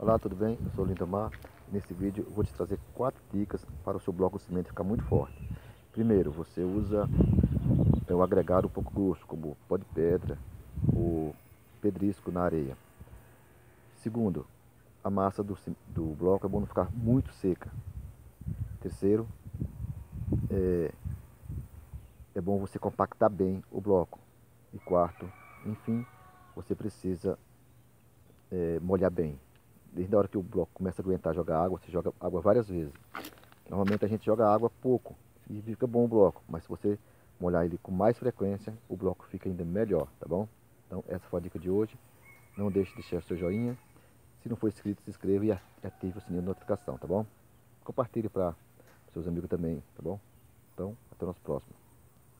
Olá, tudo bem? Eu sou o Lindomar. Nesse vídeo eu vou te trazer quatro dicas para o seu bloco de cimento ficar muito forte. Primeiro, você usa é, o agregado um pouco grosso, como pó de pedra, o pedrisco na areia. Segundo, a massa do, do bloco é bom não ficar muito seca. Terceiro, é, é bom você compactar bem o bloco. E quarto, enfim, você precisa é, molhar bem. Desde a hora que o bloco começa a aguentar jogar água, você joga água várias vezes. Normalmente a gente joga água pouco e fica bom o bloco, mas se você molhar ele com mais frequência, o bloco fica ainda melhor, tá bom? Então essa foi a dica de hoje. Não deixe de deixar seu joinha. Se não for inscrito, se inscreva e ative o sininho de notificação, tá bom? Compartilhe para seus amigos também, tá bom? Então, até o nosso próximo.